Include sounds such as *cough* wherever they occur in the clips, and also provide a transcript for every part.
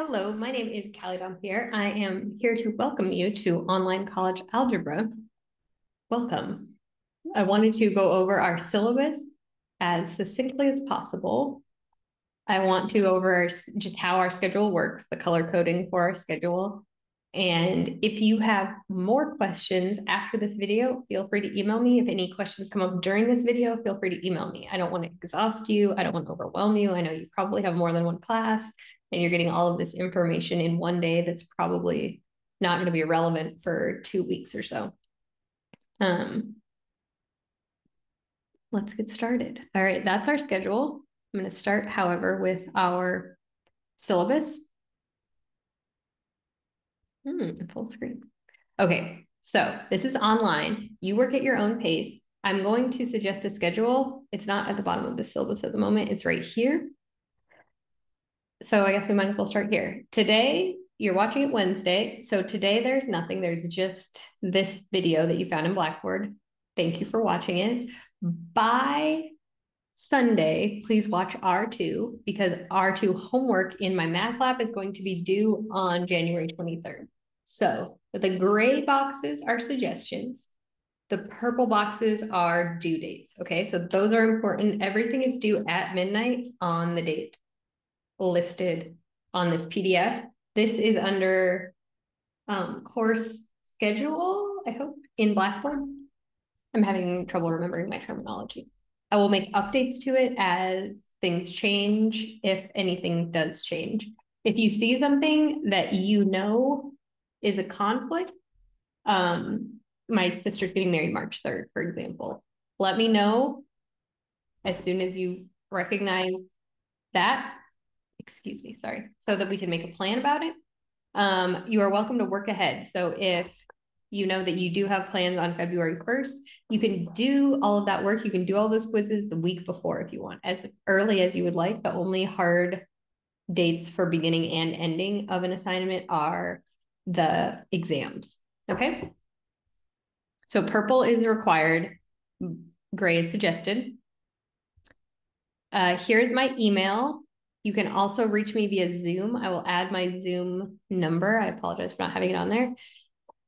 Hello, my name is Callie Dompier. I am here to welcome you to Online College Algebra. Welcome. I wanted to go over our syllabus as succinctly as possible. I want to go over just how our schedule works, the color coding for our schedule. And if you have more questions after this video, feel free to email me. If any questions come up during this video, feel free to email me. I don't want to exhaust you. I don't want to overwhelm you. I know you probably have more than one class and you're getting all of this information in one day that's probably not going to be relevant for two weeks or so. Um, let's get started. All right, that's our schedule. I'm going to start, however, with our syllabus. Hmm, full screen. Okay, so this is online. You work at your own pace. I'm going to suggest a schedule. It's not at the bottom of the syllabus at the moment. It's right here so I guess we might as well start here. Today, you're watching it Wednesday. So today there's nothing. There's just this video that you found in Blackboard. Thank you for watching it. By Sunday, please watch R2 because R2 homework in my math lab is going to be due on January 23rd. So the gray boxes are suggestions. The purple boxes are due dates. Okay, so those are important. Everything is due at midnight on the date listed on this PDF. This is under um, course schedule, I hope, in Blackboard. I'm having trouble remembering my terminology. I will make updates to it as things change, if anything does change. If you see something that you know is a conflict, um, my sister's getting married March 3rd, for example. Let me know as soon as you recognize that excuse me, sorry, so that we can make a plan about it. Um, you are welcome to work ahead. So if you know that you do have plans on February 1st, you can do all of that work. You can do all those quizzes the week before if you want, as early as you would like. The only hard dates for beginning and ending of an assignment are the exams. Okay. So purple is required, gray is suggested. Uh, here's my email. You can also reach me via Zoom. I will add my Zoom number. I apologize for not having it on there.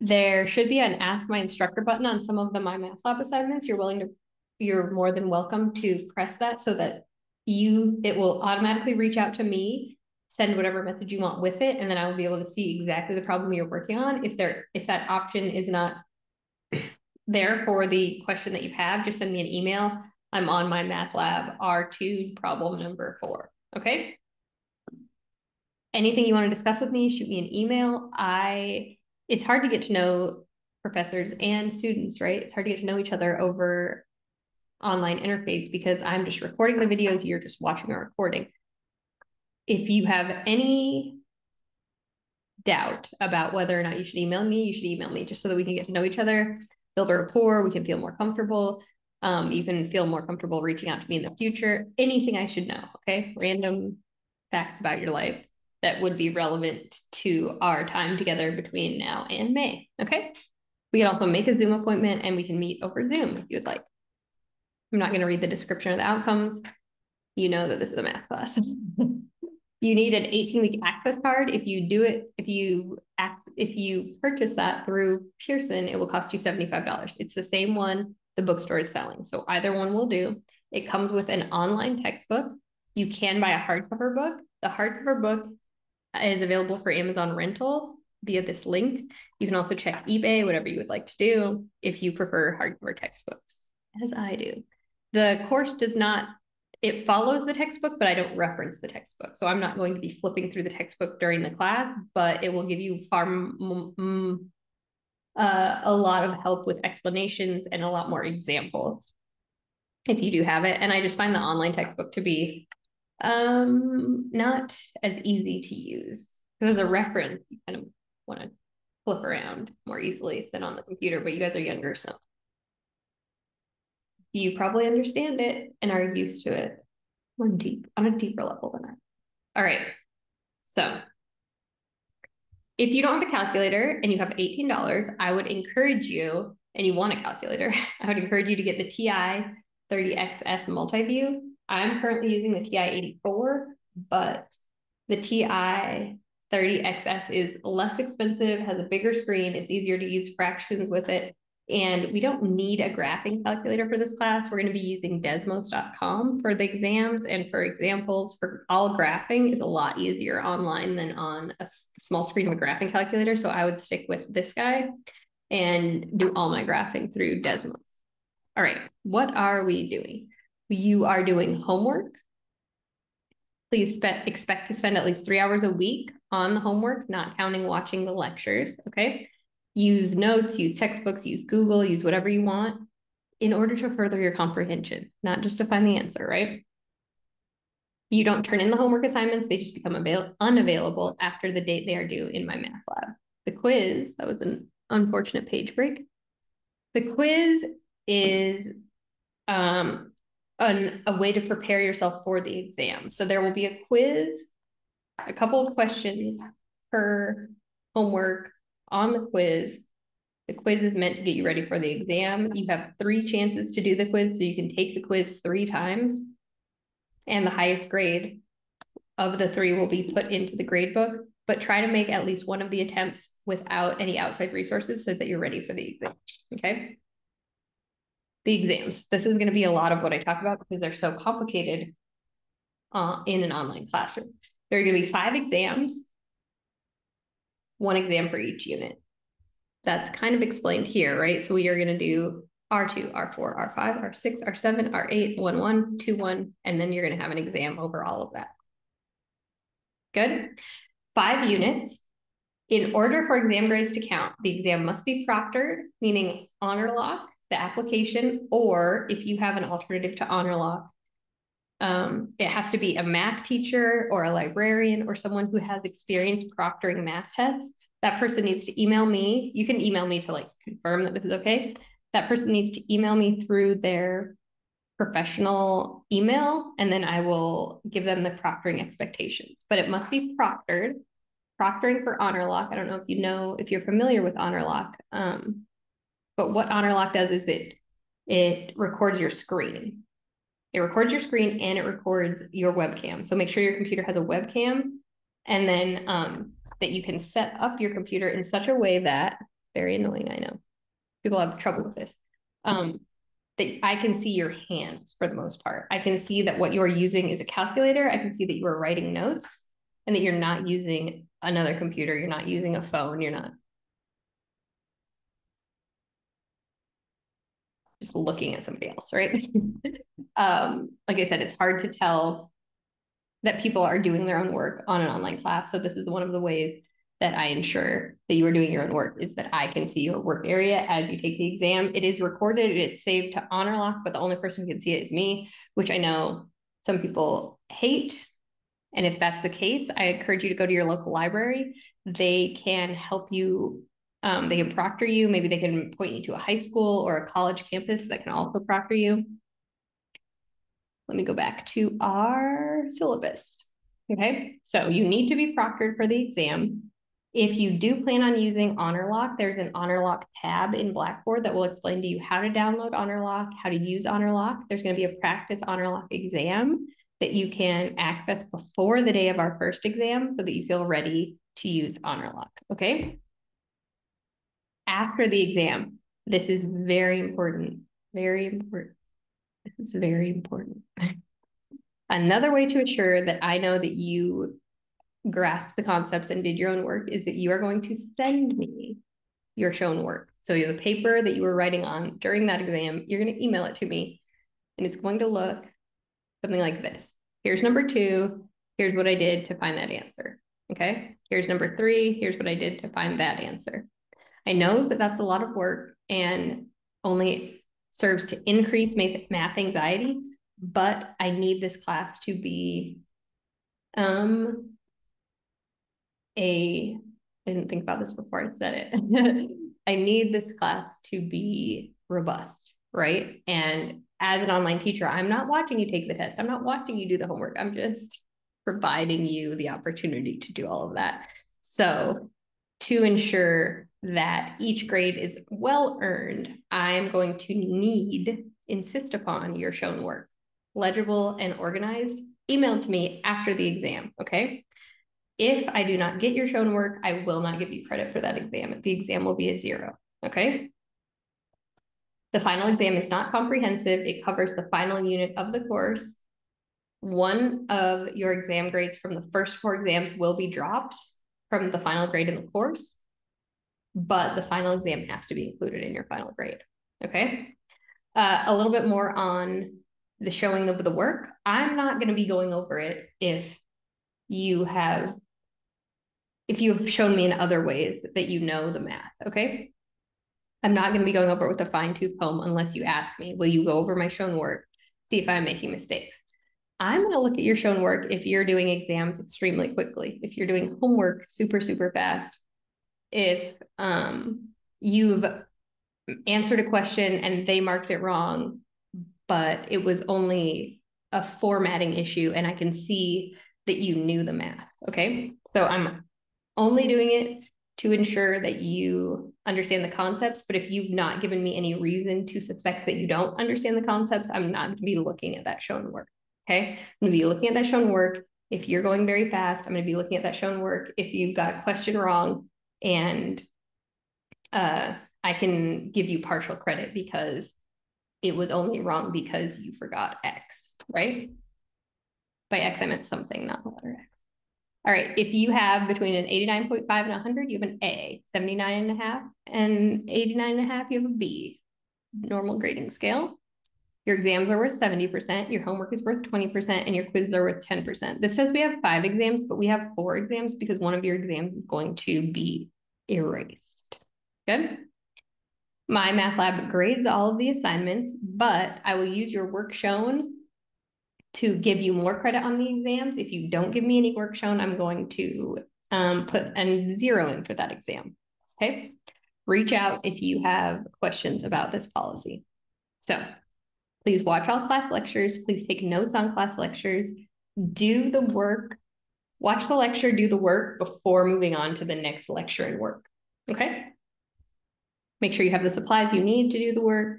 There should be an ask my instructor button on some of the my math lab assignments. You're willing to, you're more than welcome to press that so that you, it will automatically reach out to me, send whatever message you want with it. And then I will be able to see exactly the problem you're working on. If there, if that option is not *clears throat* there for the question that you have, just send me an email. I'm on my math lab R2 problem number four. Okay. Anything you want to discuss with me, shoot me an email. I it's hard to get to know professors and students, right? It's hard to get to know each other over online interface because I'm just recording the videos, you're just watching a recording. If you have any doubt about whether or not you should email me, you should email me just so that we can get to know each other, build a rapport, we can feel more comfortable. Um, you can feel more comfortable reaching out to me in the future. Anything I should know, okay? Random facts about your life that would be relevant to our time together between now and May, okay? We can also make a Zoom appointment and we can meet over Zoom if you would like. I'm not going to read the description of the outcomes. You know that this is a math class. *laughs* you need an 18 week access card. If you do it, if you act, if you purchase that through Pearson, it will cost you $75. It's the same one the bookstore is selling. So either one will do. It comes with an online textbook. You can buy a hardcover book. The hardcover book is available for Amazon rental via this link. You can also check eBay, whatever you would like to do, if you prefer hardcover textbooks, as I do. The course does not, it follows the textbook, but I don't reference the textbook. So I'm not going to be flipping through the textbook during the class, but it will give you far uh, a lot of help with explanations and a lot more examples if you do have it. And I just find the online textbook to be um, not as easy to use because as a reference, you kind of want to flip around more easily than on the computer, but you guys are younger, so you probably understand it and are used to it on deep on a deeper level than I. All right. So if you don't have a calculator and you have $18, I would encourage you, and you want a calculator, *laughs* I would encourage you to get the TI 30XS Multiview. I'm currently using the TI 84, but the TI 30XS is less expensive, has a bigger screen, it's easier to use fractions with it. And we don't need a graphing calculator for this class. We're going to be using desmos.com for the exams and for examples for all graphing is a lot easier online than on a small screen of a graphing calculator. So I would stick with this guy and do all my graphing through Desmos. All right, what are we doing? You are doing homework. Please expect to spend at least three hours a week on the homework, not counting watching the lectures, okay? Use notes, use textbooks, use Google, use whatever you want in order to further your comprehension, not just to find the answer, right? You don't turn in the homework assignments, they just become avail- unavailable after the date they are due in my math lab. The quiz, that was an unfortunate page break. The quiz is um, an, a way to prepare yourself for the exam. So there will be a quiz, a couple of questions per homework on the quiz. The quiz is meant to get you ready for the exam. You have three chances to do the quiz, so you can take the quiz three times. And the highest grade of the three will be put into the grade book, but try to make at least one of the attempts without any outside resources so that you're ready for the exam, okay? The exams. This is gonna be a lot of what I talk about because they're so complicated uh, in an online classroom. There are gonna be five exams one exam for each unit. That's kind of explained here, right? So we are going to do R2, R4, R5, R6, R7, R8, 1, 1, 2, 1, and then you're going to have an exam over all of that. Good. Five units. In order for exam grades to count, the exam must be proctored, meaning honor lock, the application, or if you have an alternative to honor lock, um, it has to be a math teacher or a librarian or someone who has experience proctoring math tests. That person needs to email me. You can email me to like confirm that this is okay. That person needs to email me through their professional email, and then I will give them the proctoring expectations. But it must be proctored. Proctoring for Honor Lock. I don't know if you know if you're familiar with Honor Lock, um, but what Honor Lock does is it it records your screen. It records your screen and it records your webcam. So make sure your computer has a webcam and then um, that you can set up your computer in such a way that, very annoying, I know. People have trouble with this. Um, that I can see your hands for the most part. I can see that what you're using is a calculator. I can see that you are writing notes and that you're not using another computer. You're not using a phone. You're not just looking at somebody else, right? *laughs* um, like I said, it's hard to tell that people are doing their own work on an online class. So this is one of the ways that I ensure that you are doing your own work is that I can see your work area as you take the exam. It is recorded, it's saved to honor lock, but the only person who can see it is me, which I know some people hate. And if that's the case, I encourage you to go to your local library. They can help you um, they can proctor you. Maybe they can point you to a high school or a college campus that can also proctor you. Let me go back to our syllabus. Okay, so you need to be proctored for the exam. If you do plan on using HonorLock, there's an HonorLock tab in Blackboard that will explain to you how to download HonorLock, how to use HonorLock. There's going to be a practice HonorLock exam that you can access before the day of our first exam so that you feel ready to use HonorLock. Okay after the exam. This is very important. Very important. Is very important. Another way to assure that I know that you grasped the concepts and did your own work is that you are going to send me your shown work. So the paper that you were writing on during that exam, you're going to email it to me and it's going to look something like this. Here's number two. Here's what I did to find that answer. Okay. Here's number three. Here's what I did to find that answer. I know that that's a lot of work and only serves to increase math anxiety, but I need this class to be um a I didn't think about this before I said it. *laughs* I need this class to be robust, right? And as an online teacher, I'm not watching you take the test. I'm not watching you do the homework. I'm just providing you the opportunity to do all of that. So to ensure that each grade is well earned, I'm going to need, insist upon your shown work, legible and organized, emailed to me after the exam, okay? If I do not get your shown work, I will not give you credit for that exam. The exam will be a zero, okay? The final exam is not comprehensive. It covers the final unit of the course. One of your exam grades from the first four exams will be dropped from the final grade in the course, but the final exam has to be included in your final grade, okay? Uh, a little bit more on the showing of the work. I'm not going to be going over it if you have if you have shown me in other ways that you know the math, okay? I'm not going to be going over it with a fine tooth comb unless you ask me, will you go over my shown work, see if I'm making mistakes? I'm going to look at your shown work if you're doing exams extremely quickly, if you're doing homework super, super fast, if um, you've answered a question and they marked it wrong, but it was only a formatting issue and I can see that you knew the math. Okay. So I'm only doing it to ensure that you understand the concepts. But if you've not given me any reason to suspect that you don't understand the concepts, I'm not going to be looking at that shown work. Okay. I'm going to be looking at that shown work. If you're going very fast, I'm going to be looking at that shown work. If you've got a question wrong and uh, I can give you partial credit because it was only wrong because you forgot X, right? By X, I meant something, not the letter X. All right, if you have between an 89.5 and 100, you have an A, 79 and a half, and 89 and a half, you have a B, normal grading scale. Your exams are worth 70%, your homework is worth 20%, and your quizzes are worth 10%. This says we have five exams, but we have four exams because one of your exams is going to be erased. Good? My math lab grades all of the assignments, but I will use your work shown to give you more credit on the exams. If you don't give me any work shown, I'm going to um, put a zero in for that exam. Okay. Reach out if you have questions about this policy. So please watch all class lectures. Please take notes on class lectures. Do the work, watch the lecture, do the work before moving on to the next lecture and work. Okay. Make sure you have the supplies you need to do the work.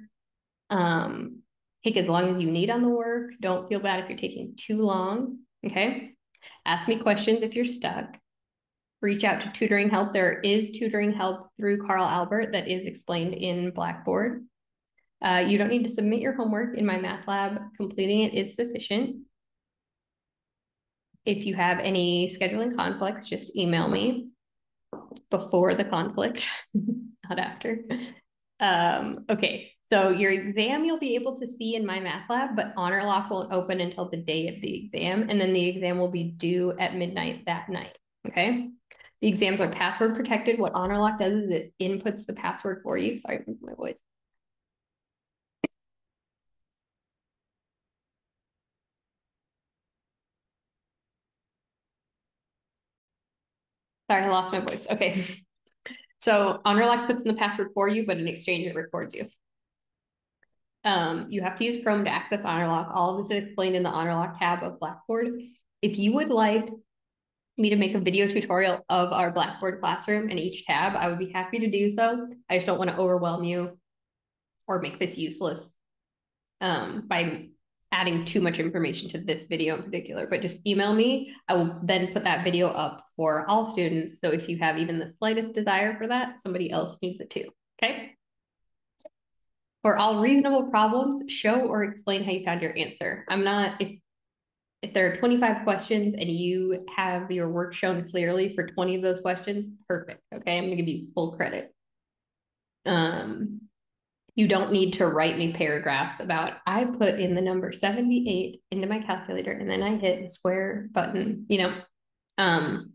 Um, take as long as you need on the work. Don't feel bad if you're taking too long. Okay. Ask me questions if you're stuck. Reach out to tutoring help. There is tutoring help through Carl Albert that is explained in Blackboard. Uh, you don't need to submit your homework in my math lab. Completing it is sufficient. If you have any scheduling conflicts, just email me before the conflict. *laughs* not after. Um, okay, so your exam you'll be able to see in my math lab, but HonorLock won't open until the day of the exam, and then the exam will be due at midnight that night. Okay. The exams are password protected. What HonorLock does is it inputs the password for you. Sorry, my voice. Sorry, I lost my voice. Okay. So HonorLock puts in the password for you, but in exchange, it records you. Um, you have to use Chrome to access HonorLock. All of this is explained in the HonorLock tab of Blackboard. If you would like me to make a video tutorial of our Blackboard classroom in each tab, I would be happy to do so. I just don't want to overwhelm you or make this useless um, by adding too much information to this video in particular, but just email me. I will then put that video up for all students. So if you have even the slightest desire for that, somebody else needs it too, okay? For all reasonable problems, show or explain how you found your answer. I'm not, if, if there are 25 questions and you have your work shown clearly for 20 of those questions, perfect, okay? I'm gonna give you full credit. Um, you don't need to write me paragraphs about I put in the number 78 into my calculator and then I hit the square button, you know. Um,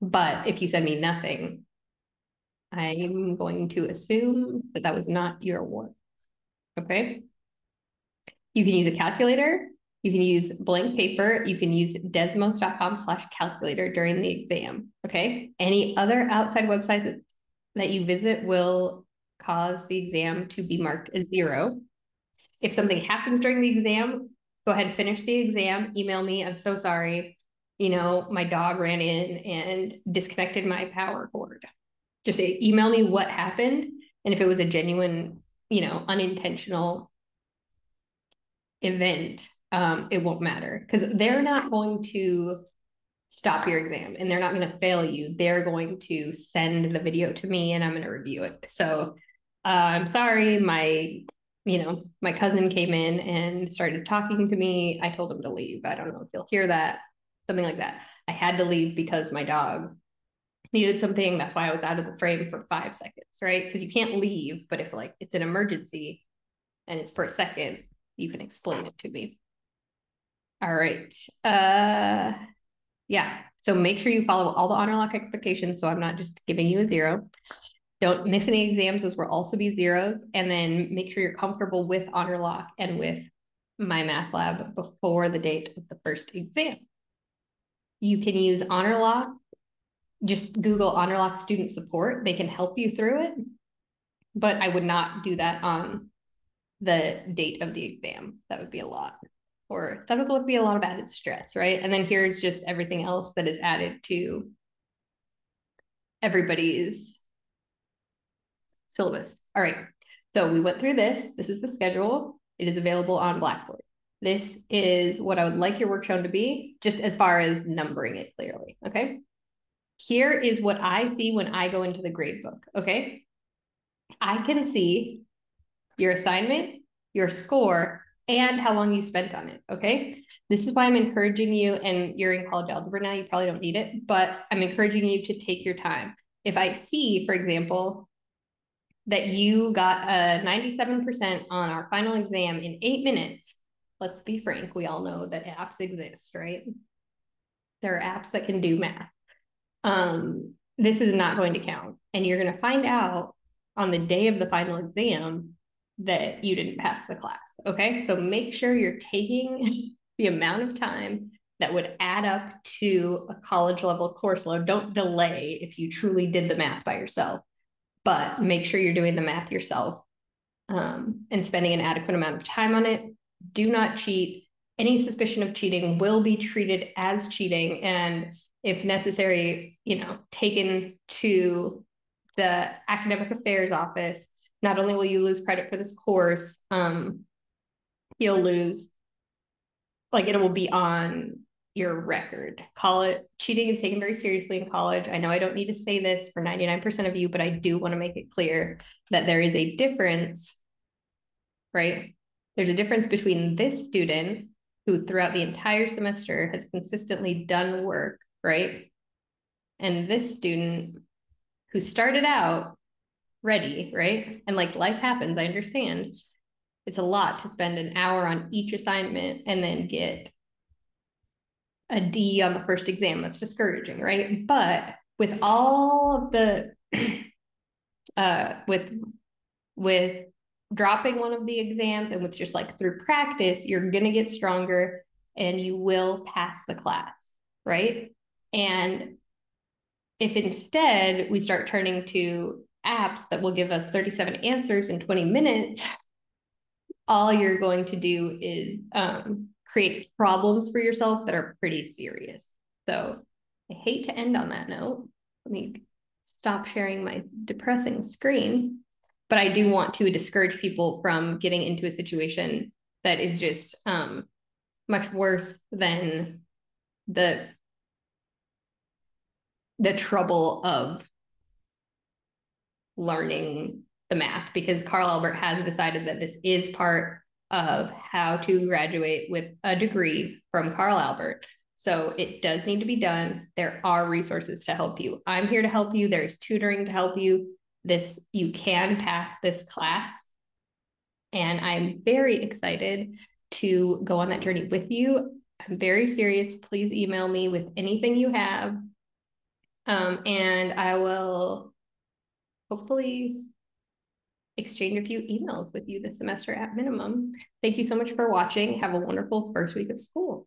but if you send me nothing, I'm going to assume that that was not your work. Okay. You can use a calculator. You can use blank paper. You can use desmos.com slash calculator during the exam. Okay. Any other outside websites that, that you visit will cause the exam to be marked as zero. If something happens during the exam, go ahead finish the exam, email me, I'm so sorry. You know, my dog ran in and disconnected my power cord. Just email me what happened. And if it was a genuine, you know, unintentional event, um, it won't matter because they're not going to stop your exam and they're not going to fail you. They're going to send the video to me and I'm going to review it. So uh, I'm sorry, my you know, my cousin came in and started talking to me. I told him to leave. I don't know if you'll hear that, something like that. I had to leave because my dog needed something. That's why I was out of the frame for five seconds, right? Because you can't leave, but if like it's an emergency and it's for a second, you can explain it to me. All right. Uh yeah. So make sure you follow all the honor lock expectations. So I'm not just giving you a zero. Don't miss any exams, those will also be zeros. And then make sure you're comfortable with honor lock and with my math lab before the date of the first exam. You can use honor lock. Just Google honor lock student support. They can help you through it. But I would not do that on the date of the exam. That would be a lot. Or that would be a lot of added stress, right? And then here's just everything else that is added to everybody's syllabus. All right. So we went through this. This is the schedule. It is available on Blackboard. This is what I would like your work shown to be, just as far as numbering it clearly. Okay. Here is what I see when I go into the grade book. Okay. I can see your assignment, your score, and how long you spent on it. Okay. This is why I'm encouraging you, and you're in college algebra now, you probably don't need it, but I'm encouraging you to take your time. If I see, for example, that you got a 97% on our final exam in eight minutes, let's be frank, we all know that apps exist, right? There are apps that can do math. Um, this is not going to count. And you're going to find out on the day of the final exam that you didn't pass the class. Okay. So make sure you're taking *laughs* the amount of time that would add up to a college level course load. Don't delay if you truly did the math by yourself but make sure you're doing the math yourself um, and spending an adequate amount of time on it. Do not cheat. Any suspicion of cheating will be treated as cheating, and if necessary, you know, taken to the academic affairs office. Not only will you lose credit for this course, um, you'll lose, like, it will be on your record. Call it cheating is taken very seriously in college. I know I don't need to say this for 99% of you, but I do want to make it clear that there is a difference, right? There's a difference between this student who throughout the entire semester has consistently done work, right? And this student who started out ready, right? And like life happens, I understand. It's a lot to spend an hour on each assignment and then get a D on the first exam. That's discouraging, right? But with all the *clears throat* uh with with dropping one of the exams and with just like through practice, you're gonna get stronger and you will pass the class, right? And if instead we start turning to apps that will give us 37 answers in 20 minutes, all you're going to do is um, create problems for yourself that are pretty serious. So I hate to end on that note. Let me stop sharing my depressing screen. But I do want to discourage people from getting into a situation that is just um, much worse than the the trouble of learning the math because Carl Albert has decided that this is part of how to graduate with a degree from Carl Albert. So it does need to be done. There are resources to help you. I'm here to help you. There's tutoring to help you. This you can pass this class. And I'm very excited to go on that journey with you. I'm very serious. Please email me with anything you have. Um, and I will hopefully exchange a few emails with you this semester at minimum. Thank you so much for watching. Have a wonderful first week of school.